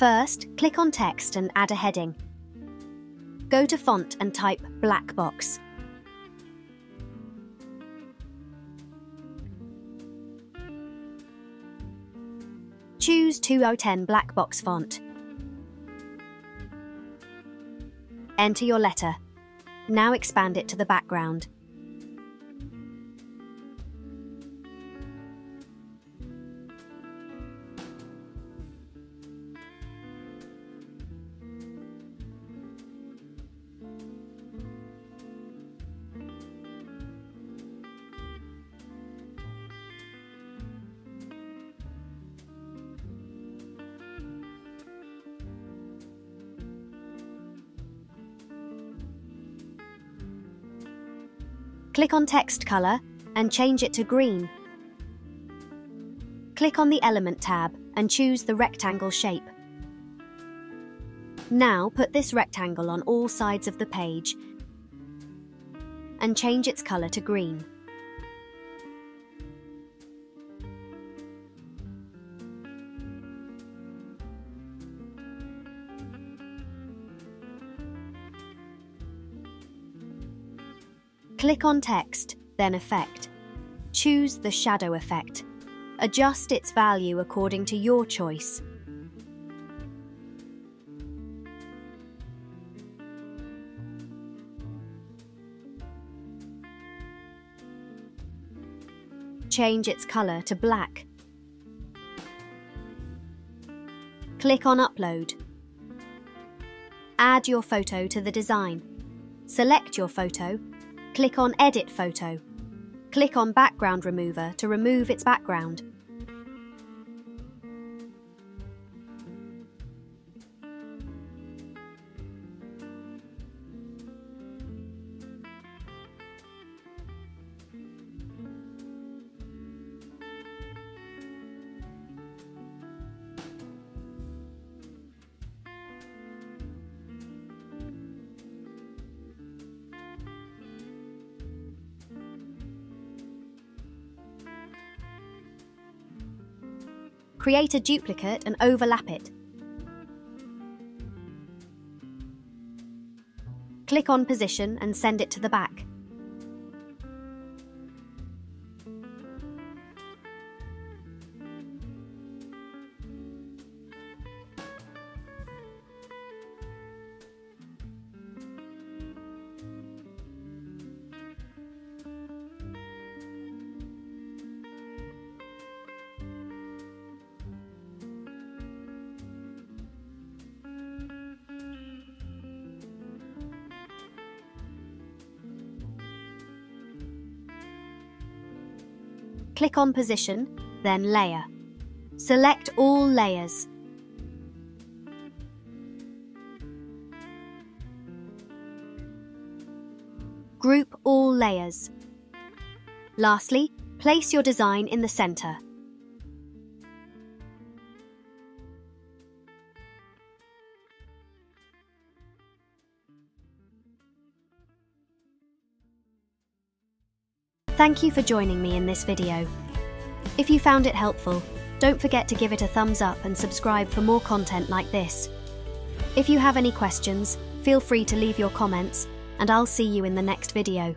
First, click on text and add a heading. Go to font and type black box. Choose 2010 black box font. Enter your letter. Now expand it to the background. Click on Text Colour and change it to green. Click on the Element tab and choose the rectangle shape. Now put this rectangle on all sides of the page and change its colour to green. Click on Text, then Effect. Choose the Shadow Effect. Adjust its value according to your choice. Change its colour to black. Click on Upload. Add your photo to the design. Select your photo Click on Edit Photo. Click on Background Remover to remove its background. Create a duplicate and overlap it. Click on Position and send it to the back. Click on Position, then Layer. Select all layers. Group all layers. Lastly, place your design in the centre. Thank you for joining me in this video. If you found it helpful, don't forget to give it a thumbs up and subscribe for more content like this. If you have any questions, feel free to leave your comments, and I'll see you in the next video.